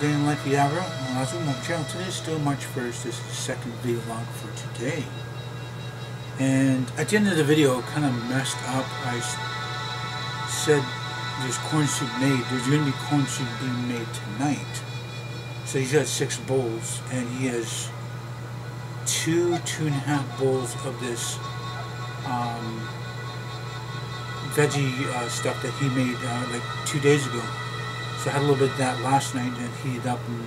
day in life Yavra. Today is still March 1st, this is the second video log for today. And at the end of the video, kind of messed up. I said there's corn soup made. There's going to be corn soup being made tonight. So he's got six bowls, and he has two, two and a half bowls of this um, veggie uh, stuff that he made uh, like two days ago. So I had a little bit of that last night and heated up and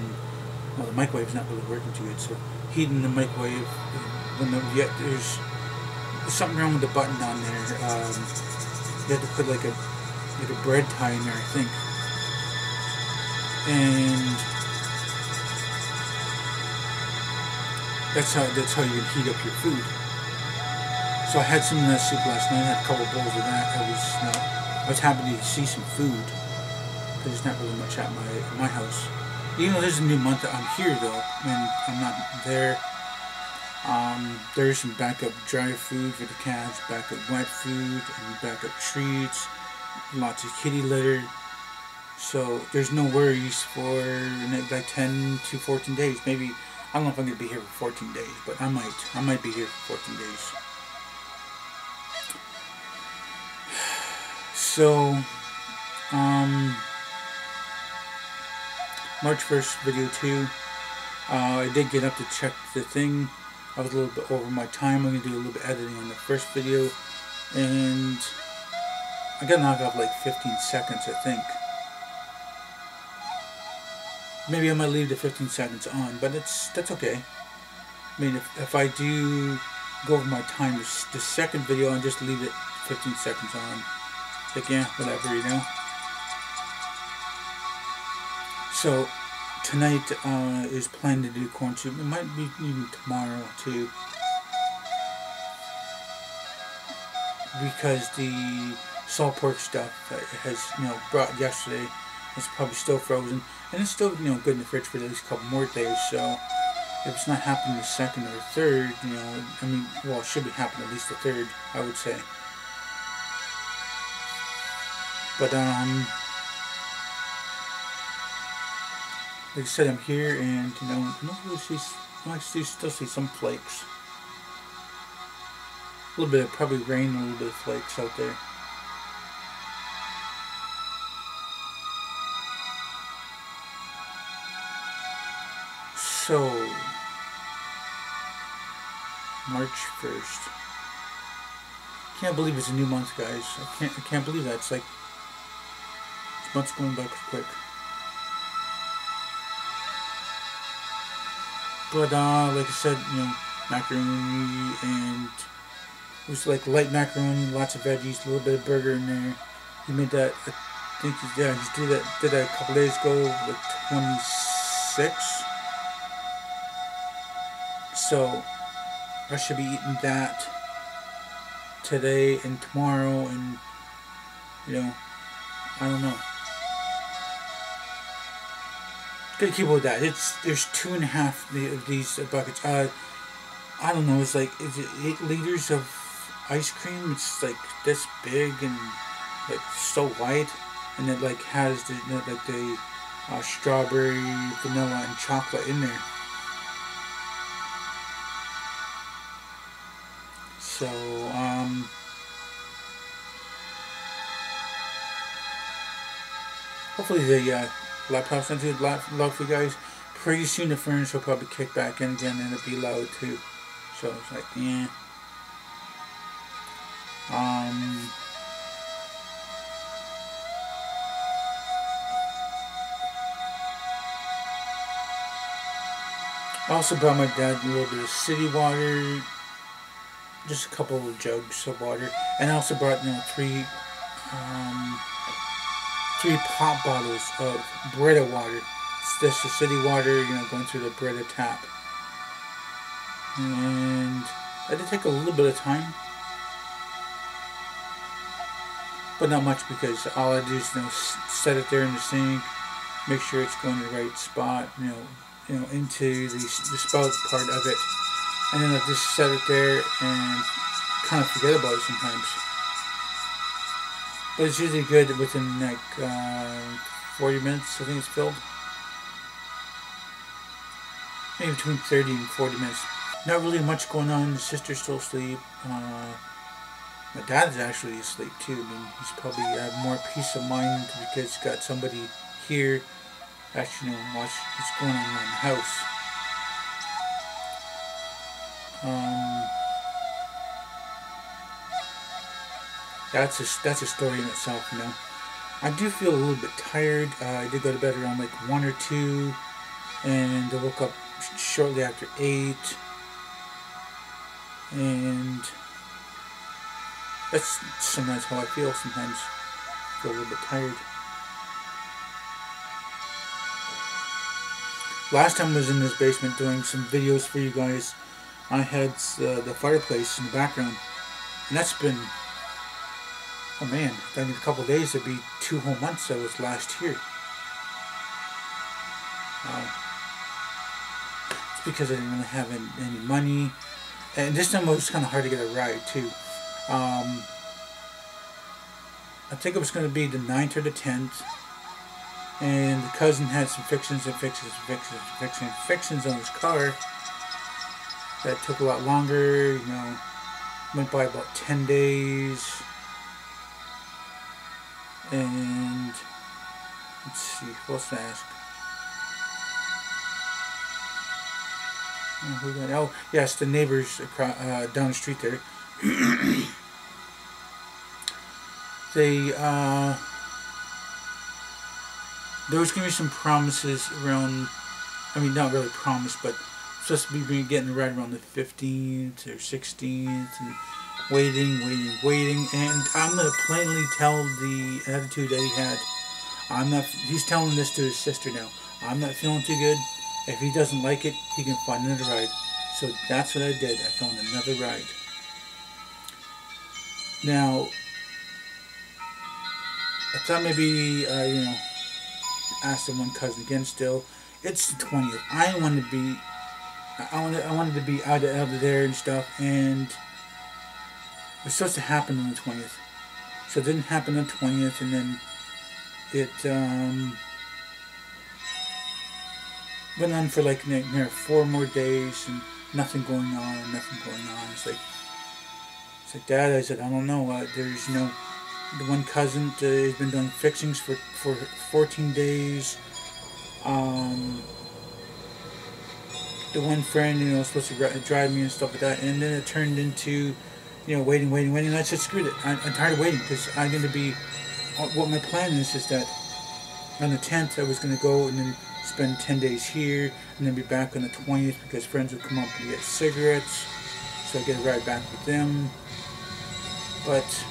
well the microwave's not really working too good so heating the microwave when the, yeah, there's, something wrong with the button down there um, you have to put like a like a bread tie in there I think. And that's how that's how you heat up your food. So I had some of that soup last night I had a couple bowls of that I was I was happy to see some food there's not really much at my my house. Even though there's a new month, I'm here though, and I'm not there. Um, there's some backup dry food for the cats, backup wet food, and backup treats, lots of kitty litter. So there's no worries for like 10 to 14 days. Maybe, I don't know if I'm going to be here for 14 days, but I might. I might be here for 14 days. So, um, March 1st video 2. Uh, I did get up to check the thing. I was a little bit over my time. I'm going to do a little bit editing on the first video. And I got to knock off like 15 seconds, I think. Maybe I might leave the 15 seconds on, but it's that's okay. I mean, if, if I do go over my time, the, the second video, I'll just leave it 15 seconds on. Like, yeah, whatever, you know. So tonight uh, is planned to do corn soup. It might be even tomorrow too. Because the salt pork stuff has, you know, brought yesterday is probably still frozen. And it's still, you know, good in the fridge for at least a couple more days. So if it's not happening the second or third, you know, I mean, well, it should be happening at least the third, I would say. But, um, like I said, I'm here and, you know, I don't really see, I see, still see some flakes. A little bit of probably rain, a little bit of flakes out there. So, March 1st. Can't believe it's a new month, guys. I can't, I can't believe that. It's like, this month's going by quick. But uh, like I said, you know, macaroni and it was like light macaroni, lots of veggies, a little bit of burger in there. He made that. I think he, yeah, he did that. Did that a couple days ago, like 26. So I should be eating that today and tomorrow, and you know, I don't know gonna keep with that. It's there's two and a half of these buckets. Uh, I don't know. It's like is it eight liters of ice cream? It's like this big and like so white, and it like has the like the uh, strawberry, vanilla, and chocolate in there. So um. Hopefully the uh, laptop sensitive loud for you guys. Pretty soon the furnace will probably kick back in again and it'll be loud too. So it's like, yeah. Um, also brought my dad a little bit of city water, just a couple of jugs of water, and I also brought you know three um, three pop bottles of Brita water. It's just the city water, you know, going through the Brita tap. And that did take a little bit of time. But not much because all I do is you know, set it there in the sink, make sure it's going to the right spot, you know, you know, into the, the spout part of it. And then I just set it there and kind of forget about it sometimes. But it's usually good within like uh, 40 minutes, I think it's filled. Maybe between 30 and 40 minutes. Not really much going on. The sister's still asleep. Uh, my dad's actually asleep too. I mean, he's probably have more peace of mind because he's got somebody here actually you know, watch what's going on in the house. Um, that's a that's a story in itself, you know. I do feel a little bit tired. Uh, I did go to bed around like one or two, and I woke up shortly after eight, and that's sometimes how I feel. Sometimes I feel a little bit tired. Last time I was in this basement doing some videos for you guys. I had uh, the fireplace in the background, and that's been Oh man, then in a couple days it'd be two whole months that was last year. Uh, it's because I didn't really have any, any, money. And this time it was kind of hard to get a ride too. Um, I think it was going to be the 9th or the 10th. And the cousin had some fixings and fixings and fixings and fixings, and fixings on his car. That took a lot longer, you know. Went by about 10 days and let's see, what's ask? Oh, oh, yes, the neighbors across, uh, down the street there. they, uh, there was going to be some promises around, I mean, not really promise, but supposed to be getting right around the 15th or 16th, and waiting, waiting, waiting, and I'm gonna plainly tell the attitude that he had. I'm not. He's telling this to his sister now. I'm not feeling too good. If he doesn't like it, he can find another ride. So that's what I did. I found another ride. Now, I thought maybe uh, you know, ask the one cousin again. Still, it's the twentieth. I wanted to be. I wanted. I wanted to be out of, there and stuff, and was supposed to happen on the 20th. So it didn't happen on the 20th, and then it um, went on for like near four more days, and nothing going on, nothing going on. It's like, it's like, Dad, I said, I don't know. Uh, there's no, the one cousin uh, has been doing fixings for, for 14 days. Um, the one friend, you know, was supposed to drive me and stuff like that, and then it turned into you know, waiting, waiting, waiting. And I said, screw it. I'm, I'm tired of waiting because I'm going to be. Uh, what my plan is is that on the 10th I was going to go and then spend 10 days here and then be back on the 20th because friends would come up and get cigarettes. So I get a ride back with them. But.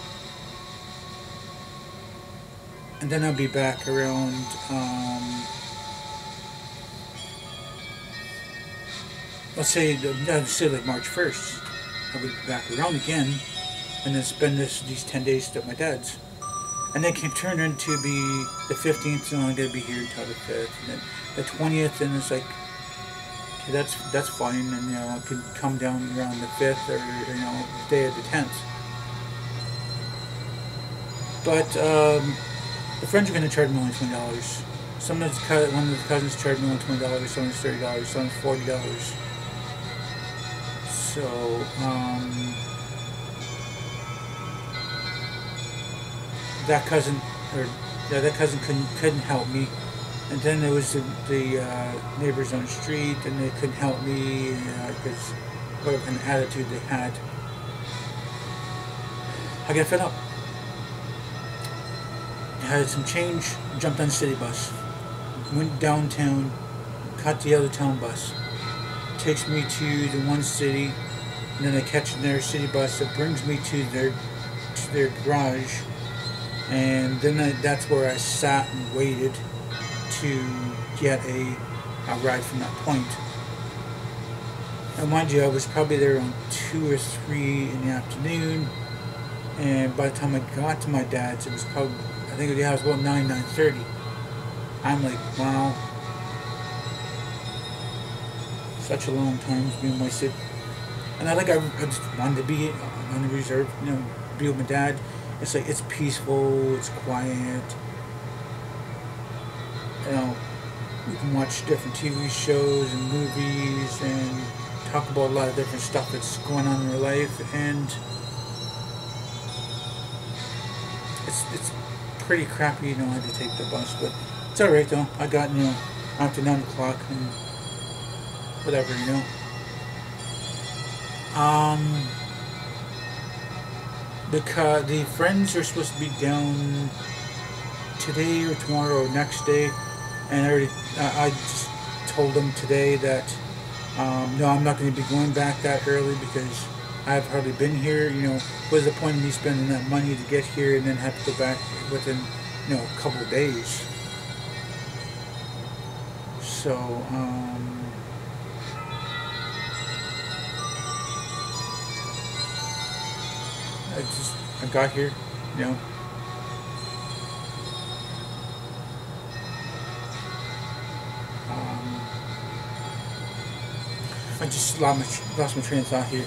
And then I'll be back around. Um, let's say, let's say like March 1st. I would be back around again and then spend this these 10 days at my dad's. And then can turn into be the 15th and I'm going to be here until the 5th. And then the 20th and it's like, okay, that's that's fine. And, you know, I can come down around the 5th or, you know, the day of the 10th. But um, the friends are going to charge me only $20. Some of the, one of the cousins charged me only $20, some $30, some $40. So, um, that cousin, or yeah, that cousin couldn't couldn't help me. And then there was the, the uh, neighbors on the street, and they couldn't help me because uh, what an attitude they had. I got fed up. I had some change, jumped on the city bus, went downtown, caught the other town bus takes me to the one city, and then I catch their city bus that brings me to their to their garage, and then I, that's where I sat and waited to get a, a ride from that point. And mind you, I was probably there on two or three in the afternoon, and by the time I got to my dad's, it was probably I think it was about nine nine thirty. I'm like, wow, such a long time to be in my city. And I think I, I just wanted to be uh, on the reserve, you know, be with my dad. It's like, it's peaceful, it's quiet. You know, we can watch different TV shows and movies and talk about a lot of different stuff that's going on in our life and it's it's pretty crappy, you know, I had to take the bus, but it's alright though. I got, you know, after 9 o'clock and whatever, you know. Um, the, the friends are supposed to be down today or tomorrow or next day, and I already, I just told them today that, um, no, I'm not going to be going back that early because I've hardly been here, you know, what's the point of me spending that money to get here and then have to go back within, you know, a couple of days. So, um, I just, I got here, you know, um, I just lost my, lost my train of thought here.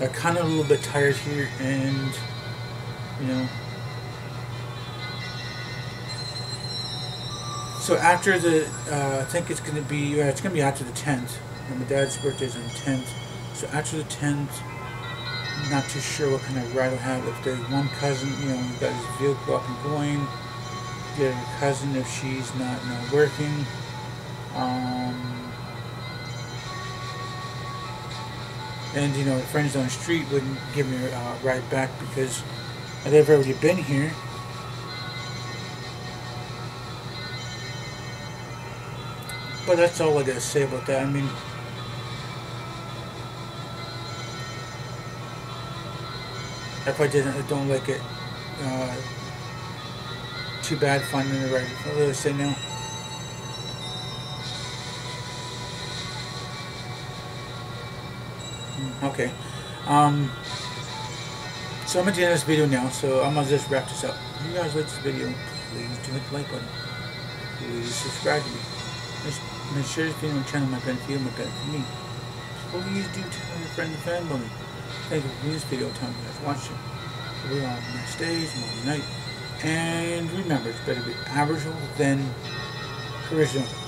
I'm kind of a little bit tired here and, you know, So after the, uh, I think it's to be, uh, it's to be after the 10th. And my dad's birthday is on the 10th. So after the 10th, not too sure what kind of ride I'll have. If there's one cousin, you know, you got his vehicle up and going, get a cousin if she's not, you know, working. Um, and, you know, friends on the street wouldn't give me a uh, ride back because they've already been here. But that's all I gotta say about that. I mean, if I didn't, I don't like it. Uh, too bad finding the right. Say now? Hmm, okay. Um, so I'm at the end of this video now, so I'm gonna just wrap this up. If you guys like this video, please do hit the like button. Please subscribe to me. Make sure if anyone channel my benefit my benefit me. Please do tell your friends and family. Thank you for this video time you guys watching. We all have nice days, morning, night. And remember, it's better to be average than original.